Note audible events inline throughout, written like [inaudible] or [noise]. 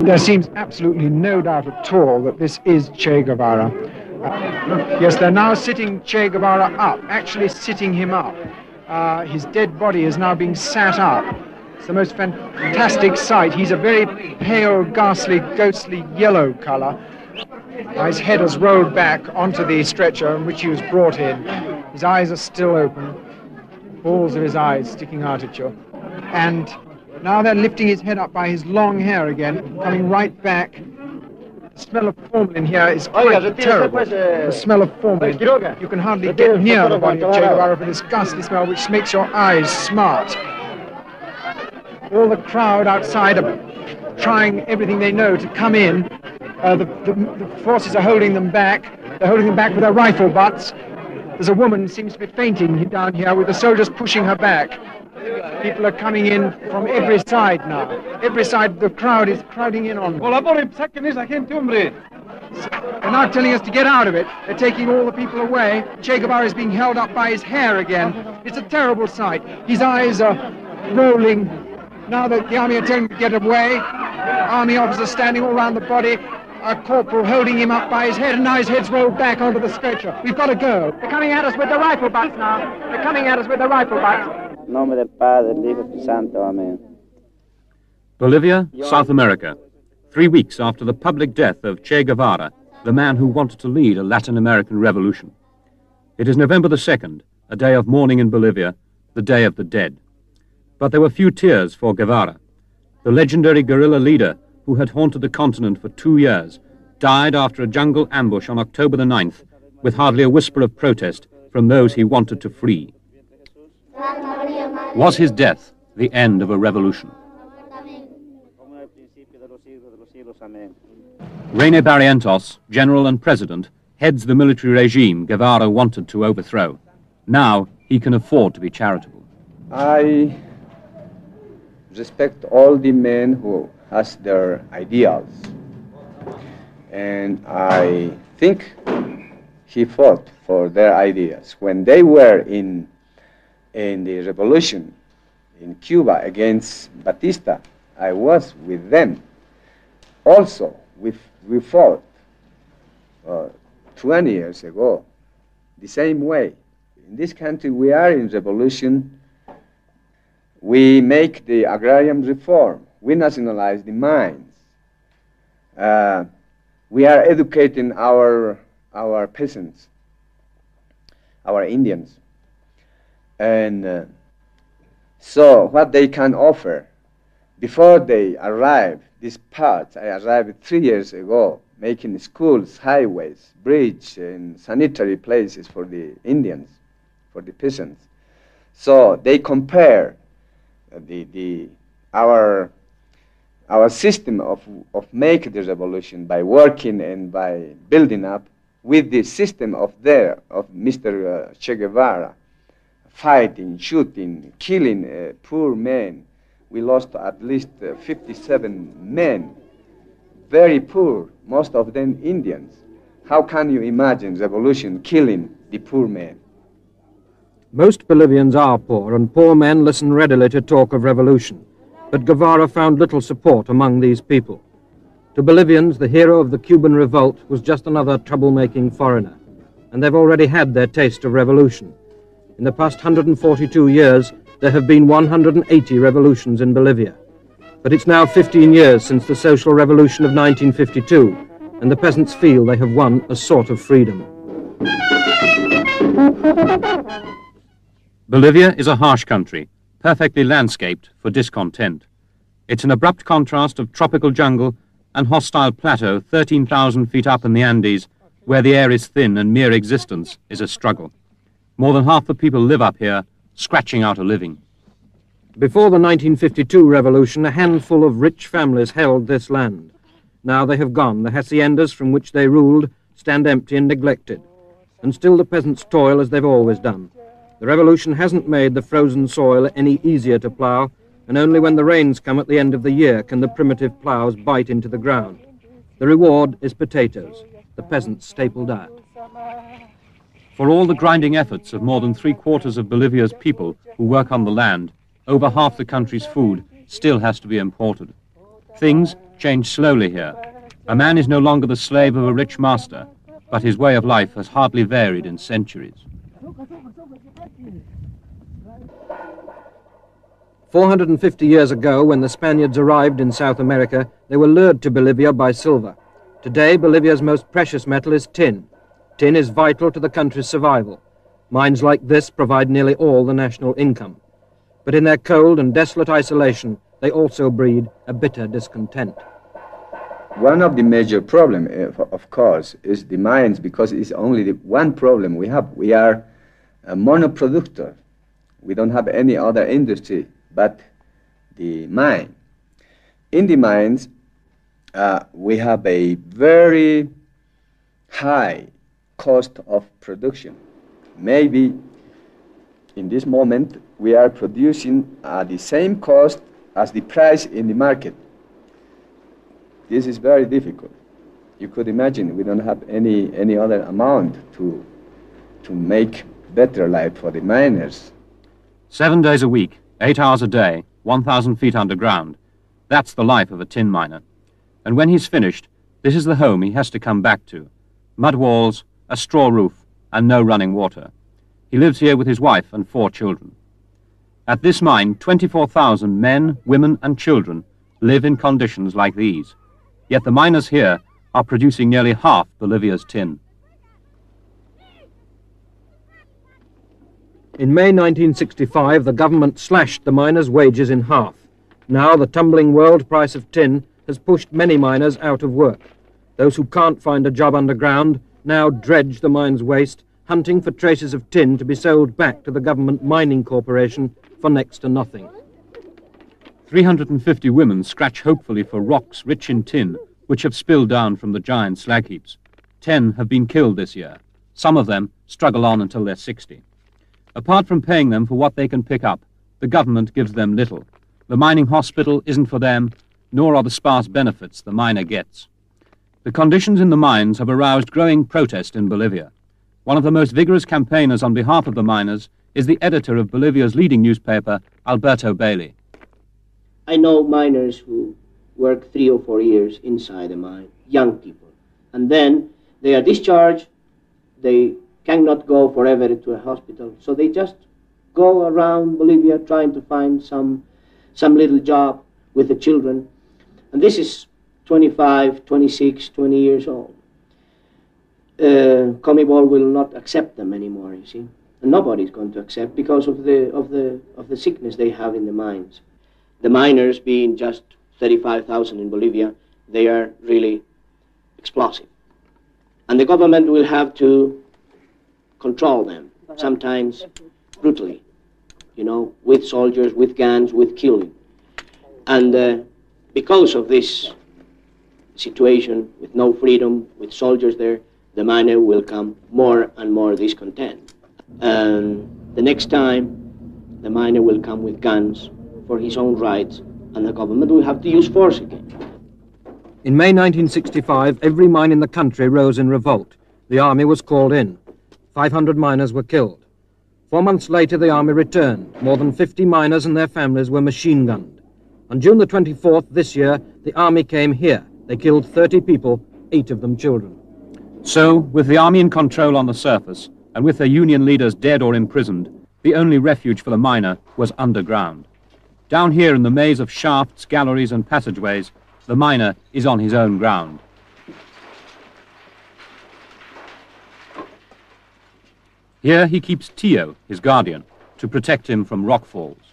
There seems absolutely no doubt at all that this is Che Guevara. Uh, yes, they're now sitting Che Guevara up, actually sitting him up. Uh, his dead body is now being sat up. It's the most fantastic sight. He's a very pale, ghastly, ghostly yellow color. His head has rolled back onto the stretcher in which he was brought in. His eyes are still open, balls of his eyes sticking out at you. And now they're lifting his head up by his long hair again, coming right back. The smell of formalin here is quite terrible. The smell of formalin. You can hardly get near the body of Che Guevara for this ghastly smell which makes your eyes smart. All the crowd outside are trying everything they know to come in. Uh, the, the, the forces are holding them back. They're holding them back with their rifle butts. There's a woman seems to be fainting down here with the soldiers pushing her back. People are coming in from every side now. Every side, the crowd is crowding in on them. They're now telling us to get out of it. They're taking all the people away. Che Guevara is being held up by his hair again. It's a terrible sight. His eyes are rolling. Now that the army are telling him to get away, army officers standing all around the body, a corporal holding him up by his head, and now his head's rolled back onto the stretcher. We've got to go. They're coming at us with the rifle butts now. They're coming at us with the rifle butts. Nome del Padre, del Hijo, Santo. Amen. Bolivia, South America. Three weeks after the public death of Che Guevara, the man who wanted to lead a Latin American revolution. It is November the 2nd, a day of mourning in Bolivia, the Day of the Dead. But there were few tears for Guevara. The legendary guerrilla leader who had haunted the continent for two years died after a jungle ambush on October the 9th with hardly a whisper of protest from those he wanted to free. Was his death the end of a revolution? Rene Barrientos, general and president, heads the military regime Guevara wanted to overthrow. Now he can afford to be charitable. I respect all the men who has their ideals. And I think he fought for their ideas. When they were in, in the revolution in Cuba against Batista, I was with them. Also, we, we fought uh, 20 years ago the same way. In this country, we are in revolution. We make the agrarian reform. We nationalize the mines. Uh, we are educating our, our peasants, our Indians. And uh, so, what they can offer before they arrive, this part, I arrived three years ago, making schools, highways, bridges, and sanitary places for the Indians, for the peasants. So they compare the, the, our, our system of, of make the revolution by working and by building up with the system of there, of Mr. Uh, che Guevara, fighting, shooting, killing uh, poor men. We lost at least uh, 57 men, very poor, most of them Indians. How can you imagine revolution killing the poor men? Most Bolivians are poor, and poor men listen readily to talk of revolution. But Guevara found little support among these people. To Bolivians, the hero of the Cuban revolt was just another troublemaking foreigner, and they've already had their taste of revolution. In the past 142 years, there have been 180 revolutions in Bolivia. But it's now 15 years since the social revolution of 1952, and the peasants feel they have won a sort of freedom. Bolivia is a harsh country, perfectly landscaped for discontent. It's an abrupt contrast of tropical jungle and hostile plateau 13,000 feet up in the Andes, where the air is thin and mere existence is a struggle. More than half the people live up here, scratching out a living. Before the 1952 revolution, a handful of rich families held this land. Now they have gone. The haciendas from which they ruled stand empty and neglected. And still the peasants toil as they've always done. The revolution hasn't made the frozen soil any easier to plough, and only when the rains come at the end of the year can the primitive ploughs bite into the ground. The reward is potatoes, the peasant's staple diet. For all the grinding efforts of more than three quarters of Bolivia's people who work on the land, over half the country's food still has to be imported. Things change slowly here. A man is no longer the slave of a rich master, but his way of life has hardly varied in centuries. 450 years ago, when the Spaniards arrived in South America, they were lured to Bolivia by silver. Today, Bolivia's most precious metal is tin. Tin is vital to the country's survival. Mines like this provide nearly all the national income. But in their cold and desolate isolation, they also breed a bitter discontent. One of the major problems, eh, of course, is the mines because it's only the one problem we have. We are a monoproductor. We don't have any other industry but the mine. In the mines, uh, we have a very high cost of production. Maybe in this moment we are producing at the same cost as the price in the market. This is very difficult. You could imagine we don't have any, any other amount to, to make better life for the miners. Seven days a week, Eight hours a day, 1,000 feet underground. That's the life of a tin miner. And when he's finished, this is the home he has to come back to. Mud walls, a straw roof, and no running water. He lives here with his wife and four children. At this mine, 24,000 men, women, and children live in conditions like these. Yet the miners here are producing nearly half Bolivia's tin. In May 1965, the government slashed the miners' wages in half. Now, the tumbling world price of tin has pushed many miners out of work. Those who can't find a job underground now dredge the mine's waste, hunting for traces of tin to be sold back to the government mining corporation for next to nothing. 350 women scratch hopefully for rocks rich in tin, which have spilled down from the giant slag heaps. Ten have been killed this year. Some of them struggle on until they're 60. Apart from paying them for what they can pick up, the government gives them little. The mining hospital isn't for them, nor are the sparse benefits the miner gets. The conditions in the mines have aroused growing protest in Bolivia. One of the most vigorous campaigners on behalf of the miners is the editor of Bolivia's leading newspaper, Alberto Bailey. I know miners who work three or four years inside a mine, young people. And then they are discharged, they cannot go forever to a hospital. So they just go around Bolivia trying to find some, some little job with the children. And this is 25, 26, 20 years old. Uh, Comibol will not accept them anymore, you see. And nobody's going to accept because of the, of, the, of the sickness they have in the mines. The miners being just 35,000 in Bolivia, they are really explosive. And the government will have to control them, sometimes brutally, you know, with soldiers, with guns, with killing. And uh, because of this situation, with no freedom, with soldiers there, the miner will come more and more discontent. And the next time, the miner will come with guns for his own rights, and the government will have to use force again. In May 1965, every mine in the country rose in revolt. The army was called in. 500 miners were killed. Four months later, the army returned. More than 50 miners and their families were machine gunned. On June the 24th this year, the army came here. They killed 30 people, eight of them children. So, with the army in control on the surface, and with their union leaders dead or imprisoned, the only refuge for the miner was underground. Down here in the maze of shafts, galleries, and passageways, the miner is on his own ground. Here he keeps Tio, his guardian, to protect him from rockfalls.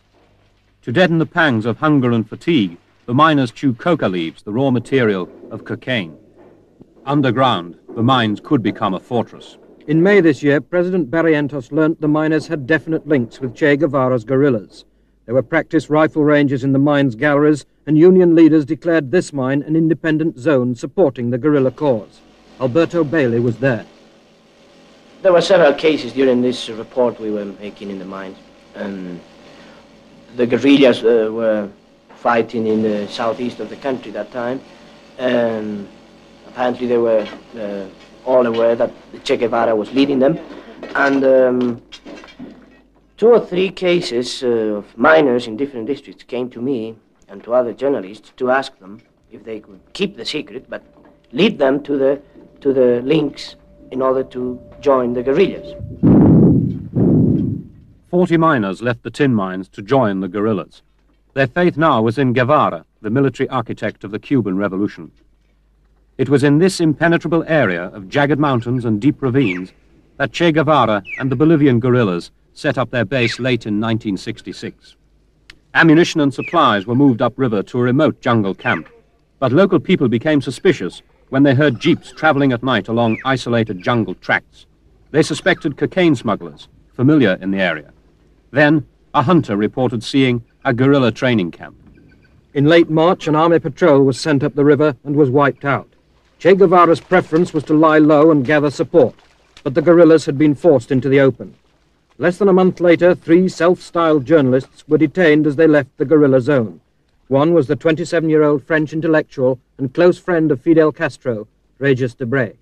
To deaden the pangs of hunger and fatigue, the miners chew coca leaves, the raw material of cocaine. Underground, the mines could become a fortress. In May this year, President Barrientos learnt the miners had definite links with Che Guevara's guerrillas. There were practice rifle ranges in the mine's galleries, and union leaders declared this mine an independent zone supporting the guerrilla cause. Alberto Bailey was there. There were several cases during this report we were making in the mines. Um, the guerrillas uh, were fighting in the southeast of the country that time. And apparently they were uh, all aware that Che Guevara was leading them. And um, two or three cases uh, of miners in different districts came to me and to other journalists to ask them if they could keep the secret, but lead them to the, to the links in order to join the guerrillas. Forty miners left the tin mines to join the guerrillas. Their faith now was in Guevara, the military architect of the Cuban Revolution. It was in this impenetrable area of jagged mountains and deep ravines that Che Guevara and the Bolivian guerrillas set up their base late in 1966. Ammunition and supplies were moved upriver to a remote jungle camp, but local people became suspicious when they heard jeeps traveling at night along isolated jungle tracts. They suspected cocaine smugglers, familiar in the area. Then, a hunter reported seeing a guerrilla training camp. In late March, an army patrol was sent up the river and was wiped out. Che Guevara's preference was to lie low and gather support, but the guerrillas had been forced into the open. Less than a month later, three self styled journalists were detained as they left the guerrilla zone. One was the 27 year old French intellectual and close friend of Fidel Castro, Regis Debray.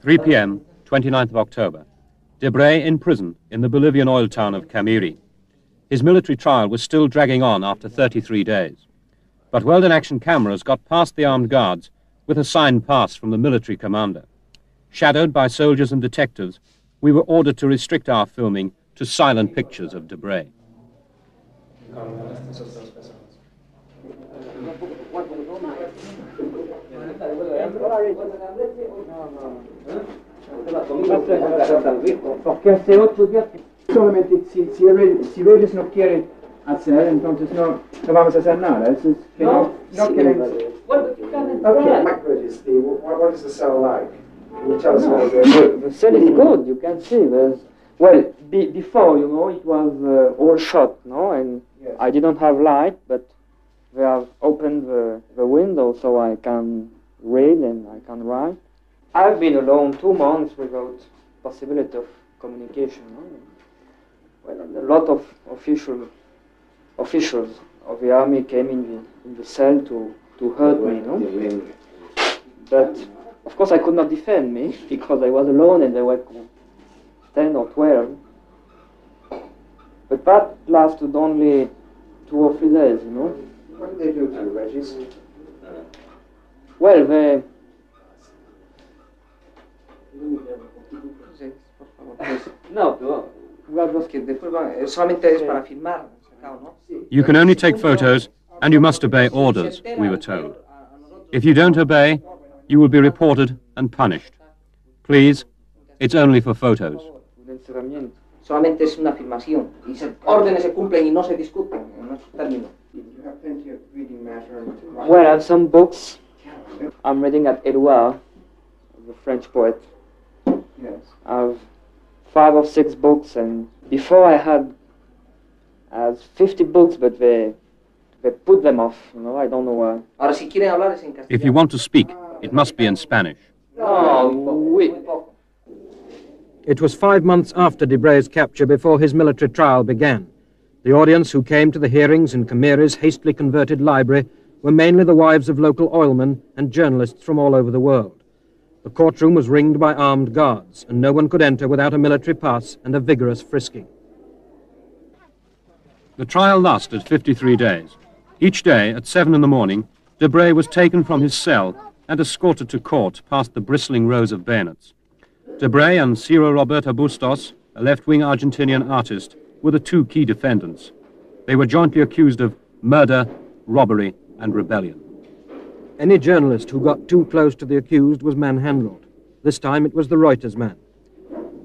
3 p.m., 29th of October. Debray in prison in the Bolivian oil town of Camiri. His military trial was still dragging on after 33 days. But World in Action cameras got past the armed guards with a signed pass from the military commander. Shadowed by soldiers and detectives, we were ordered to restrict our filming to silent pictures of Debray. Porque hace ocho días solamente si, si, si Reyes no quiere hacer, entonces no, no vamos a hacer nada. Eso es que no, no, quieren. Okay. What, what is the cell like? Can you tell us a little? The cell is good. You can see there's well be, before you know it was uh, all shut, no, and Yes. I didn't have light, but they have opened the, the window so I can read and I can write. I've been alone two months without possibility of communication. No? Well, a lot of official officials of the army came in the, in the cell to, to hurt me, no? But of course I could not defend me [laughs] because I was alone and there were 10 or 12. But that lasted only two or three days, you know. What did they do to you, Regis? Well, they... No, pero... Los que después eh, solamente es para filmar. You can only take photos, and you must obey orders, we were told. If you don't obey, you will be reported and punished. Please, it's only for photos. de encerramiento. Solamente es una filmación. Y se, órdenes se cumplen y no se discuten en esos términos. You have plenty of reading matter. Well, I have some books. I'm reading at Edouard, the French poet. Yes. I have five or six books, and before I had, I had 50 books, but they, they put them off. You know, I don't know why. Ahora, si quieren hablar es en castellano. If you want to speak, it must be in Spanish. No, oui. It was five months after Debray's capture before his military trial began. The audience who came to the hearings in Camiri's hastily converted library were mainly the wives of local oilmen and journalists from all over the world. The courtroom was ringed by armed guards, and no one could enter without a military pass and a vigorous frisking. The trial lasted 53 days. Each day, at 7 in the morning, Debray was taken from his cell and escorted to court past the bristling rows of bayonets. Debray and Ciro Roberto Bustos, a left-wing Argentinian artist, were the two key defendants. They were jointly accused of murder, robbery, and rebellion. Any journalist who got too close to the accused was manhandled. This time it was the Reuters man.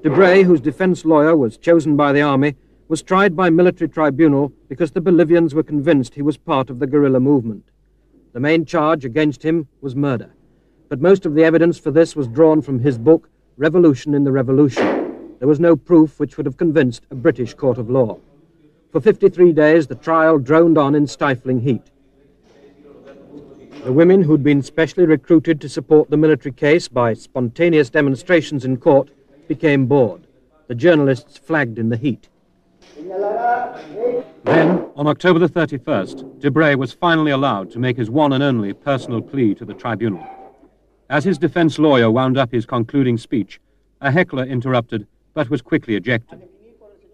Debray, whose defense lawyer was chosen by the army, was tried by military tribunal because the Bolivians were convinced he was part of the guerrilla movement. The main charge against him was murder, but most of the evidence for this was drawn from his book, Revolution in the Revolution. There was no proof which would have convinced a British court of law. For 53 days, the trial droned on in stifling heat. The women who'd been specially recruited to support the military case by spontaneous demonstrations in court became bored. The journalists flagged in the heat. Then, on October the 31st, Debray was finally allowed to make his one and only personal plea to the tribunal. As his defense lawyer wound up his concluding speech, a heckler interrupted but was quickly ejected.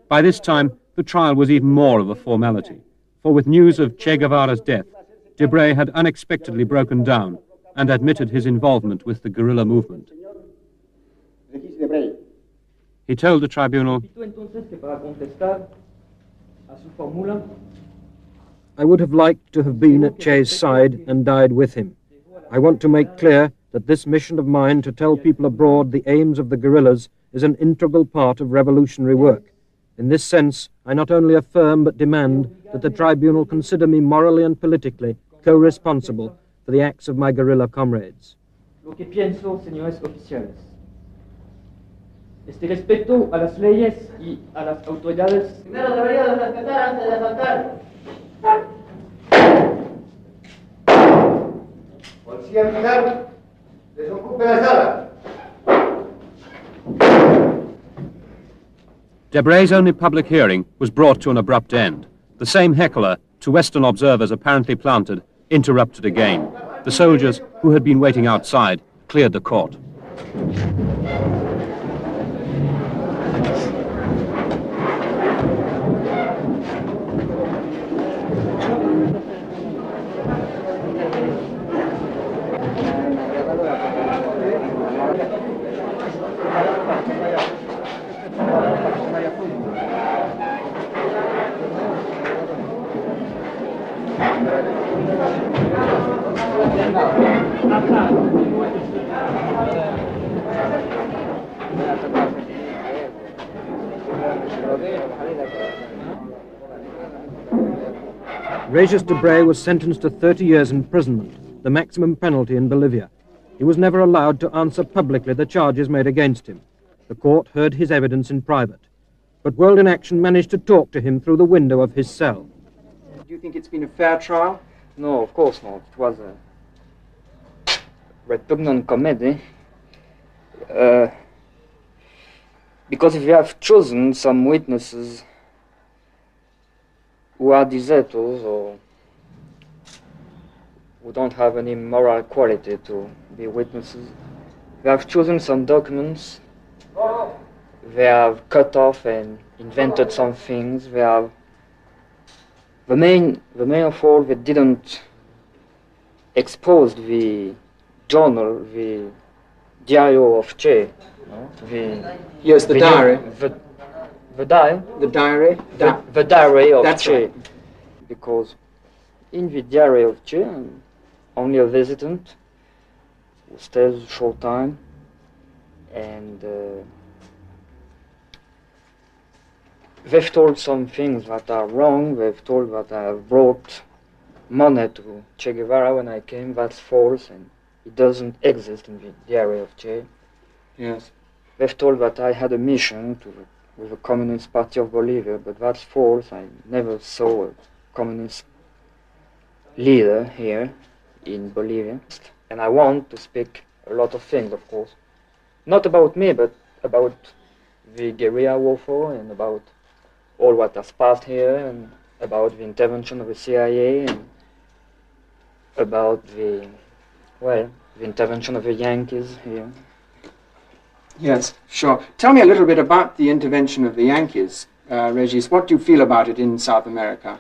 By this time, the trial was even more of a formality. for with news of Che Guevara's death, Debray had unexpectedly broken down and admitted his involvement with the guerrilla movement. He told the tribunal, I would have liked to have been at Che's side and died with him. I want to make clear that this mission of mine to tell people abroad the aims of the guerrillas is an integral part of revolutionary work. In this sense, I not only affirm but demand that the tribunal consider me morally and politically co-responsible for the acts of my guerrilla comrades. Lo que pienso, señores oficiales, este respeto a las leyes y a las autoridades. Primero debería de respetar antes de faltar. Policía militar, desocupe la sala. Debray's only public hearing was brought to an abrupt end. The same heckler, to Western observers apparently planted, interrupted again. The soldiers, who had been waiting outside, cleared the court. Regis Debray was sentenced to 30 years imprisonment, the maximum penalty in Bolivia. He was never allowed to answer publicly the charges made against him. The court heard his evidence in private. But World in Action managed to talk to him through the window of his cell. Do you think it's been a fair trial? No, of course not. It was a repugnant comedy. Uh, because if you have chosen some witnesses who are deserters or who don't have any moral quality to be witnesses, they have chosen some documents, they have cut off and invented some things, they have the main the main of all they didn't expose the journal, the diario of Che, no? the Yes, the the diary. the, the diary, The diary? the, the diary of That's Che, right. because in the diary of Che, only a visitant who stays a short time, and uh, they've told some things that are wrong. They've told that I have brought money to Che Guevara when I came. That's false, and it doesn't exist in the diary of Che. Yes. They've told that I had a mission to with the Communist Party of Bolivia, but that's false. I never saw a communist leader here in Bolivia. And I want to speak a lot of things, of course. Not about me, but about the guerrilla warfare and about all what has passed here and about the intervention of the CIA and about the, well, the intervention of the Yankees here. Yes, sure. Tell me a little bit about the intervention of the Yankees, uh, Regis. What do you feel about it in South America?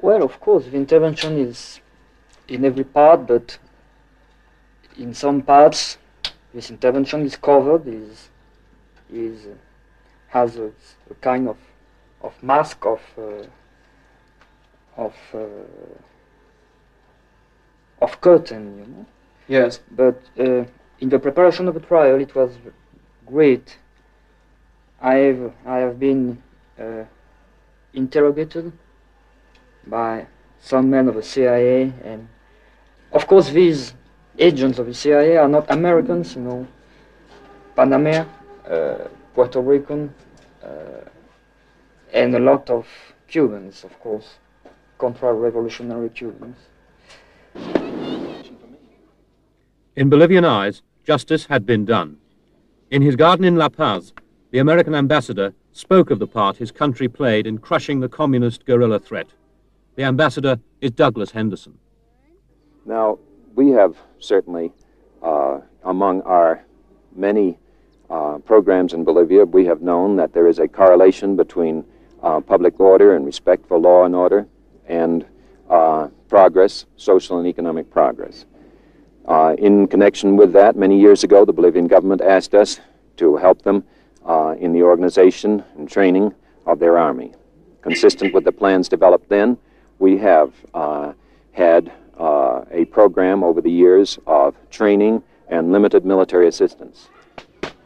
Well, of course, the intervention is in every part, but in some parts, this intervention is covered, is is uh, has a, a kind of of mask of uh, of uh, of curtain, you know. Yes. But uh, in the preparation of the trial, it was great. I have I have been uh, interrogated by some men of the CIA, and of course these agents of the CIA are not Americans, you know, Panama, uh, Puerto Rican, uh, and a lot of Cubans, of course, contra-revolutionary Cubans. In Bolivian eyes, justice had been done. In his garden in La Paz, the American ambassador spoke of the part his country played in crushing the communist guerrilla threat. The ambassador is Douglas Henderson. Now, we have certainly, uh, among our many uh, programs in Bolivia, we have known that there is a correlation between uh, public order and respect for law and order and uh, progress, social and economic progress. Uh, in connection with that, many years ago, the Bolivian government asked us to help them uh, in the organization and training of their army. Consistent with the plans developed then, we have uh, had uh, a program over the years of training and limited military assistance.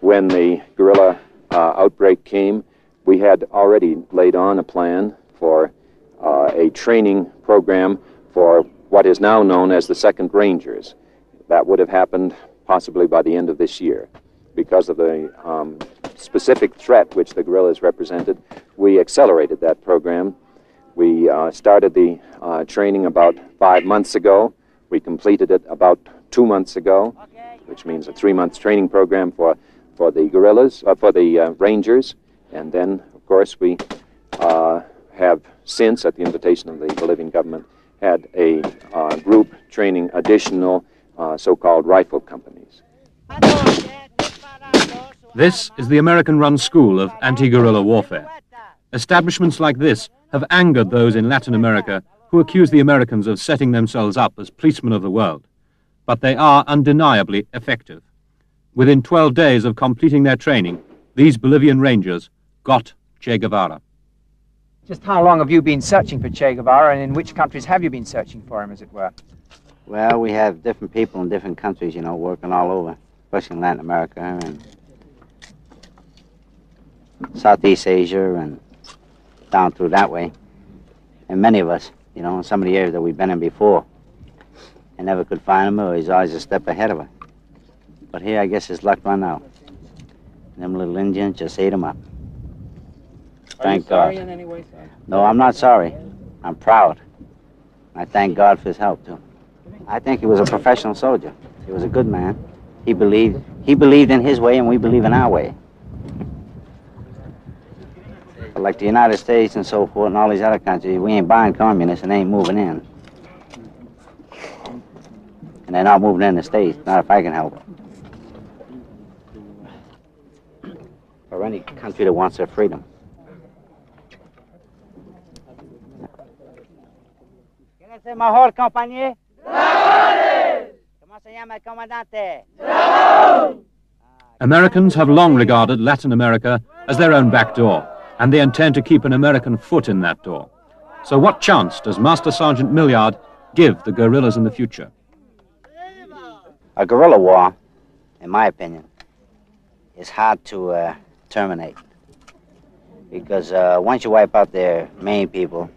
When the guerrilla uh, outbreak came, we had already laid on a plan for uh, a training program for what is now known as the Second Rangers. That would have happened possibly by the end of this year. Because of the um, specific threat which the guerrillas represented, we accelerated that program. We uh, started the uh, training about five months ago. We completed it about two months ago, which means a three month training program for, for the guerrillas, uh, for the uh, Rangers. And then, of course, we uh, have since, at the invitation of the Bolivian government, had a uh, group training additional Uh, so called rifle companies. This is the American run school of anti guerrilla warfare. Establishments like this have angered those in Latin America who accuse the Americans of setting themselves up as policemen of the world. But they are undeniably effective. Within 12 days of completing their training, these Bolivian Rangers got Che Guevara. Just how long have you been searching for Che Guevara, and in which countries have you been searching for him, as it were? Well, we have different people in different countries, you know, working all over, especially in Latin America and Southeast Asia and down through that way. And many of us, you know, in some of the areas that we've been in before, and never could find him, or he's always a step ahead of us. But here, I guess his luck run out. And them little Indians just ate him up. Thank God. Way, no, I'm not sorry. I'm proud. I thank God for his help too. I think he was a professional soldier. He was a good man. He believed he believed in his way, and we believe in our way. But like the United States and so forth and all these other countries, we ain't buying communists and they ain't moving in. And they're not moving in the States, not if I can help it. Or any country that wants their freedom. ¿Quién es mejor compañero? Americans have long regarded Latin America as their own back door and they intend to keep an American foot in that door. So what chance does Master Sergeant Milliard give the guerrillas in the future? A guerrilla war, in my opinion, is hard to uh, terminate. Because uh, once you wipe out their main people,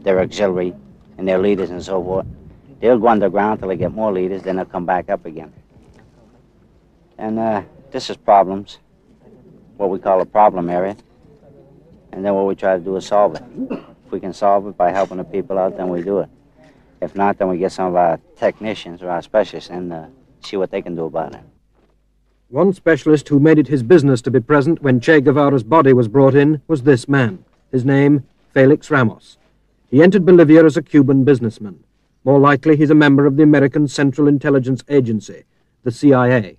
their auxiliary, and their leaders and so forth, they'll go underground till they get more leaders, then they'll come back up again. And uh, this is problems, what we call a problem area. And then what we try to do is solve it. If we can solve it by helping the people out, then we do it. If not, then we get some of our technicians or our specialists and uh, see what they can do about it. One specialist who made it his business to be present when Che Guevara's body was brought in was this man. His name, Felix Ramos. He entered Bolivia as a Cuban businessman. More likely, he's a member of the American Central Intelligence Agency, the CIA.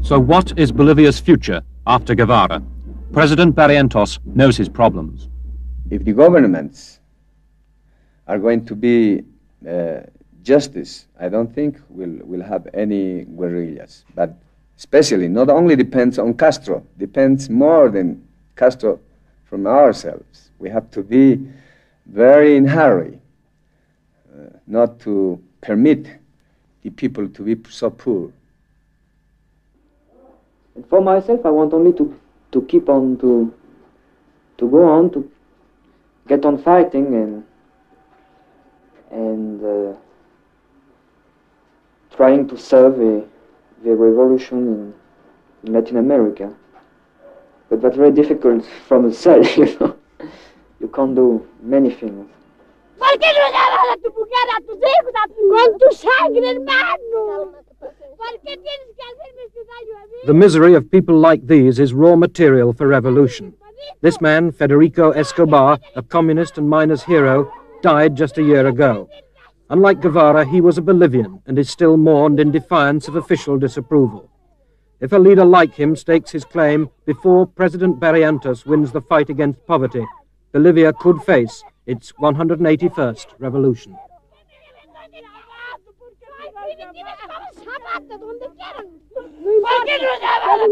So what is Bolivia's future after Guevara? President Barrientos knows his problems. If the governments are going to be uh, justice, I don't think we'll, we'll have any guerrillas. But especially, not only depends on Castro, depends more than Castro from ourselves. We have to be very in hurry uh, not to permit the people to be so poor. And for myself, I want only to, to keep on to to go on to get on fighting and and uh, trying to serve the revolution in Latin America. But that's very difficult from the side, [laughs] you know. You can't do many things. ¿Por qué no llamas a tu mujer, a tus hijos, a tu... con tu sangre, hermano? The misery of people like these is raw material for revolution. This man, Federico Escobar, a communist and miner's hero, died just a year ago. Unlike Guevara, he was a Bolivian and is still mourned in defiance of official disapproval. If a leader like him stakes his claim before President Barrientos wins the fight against poverty, Bolivia could face its 181st revolution.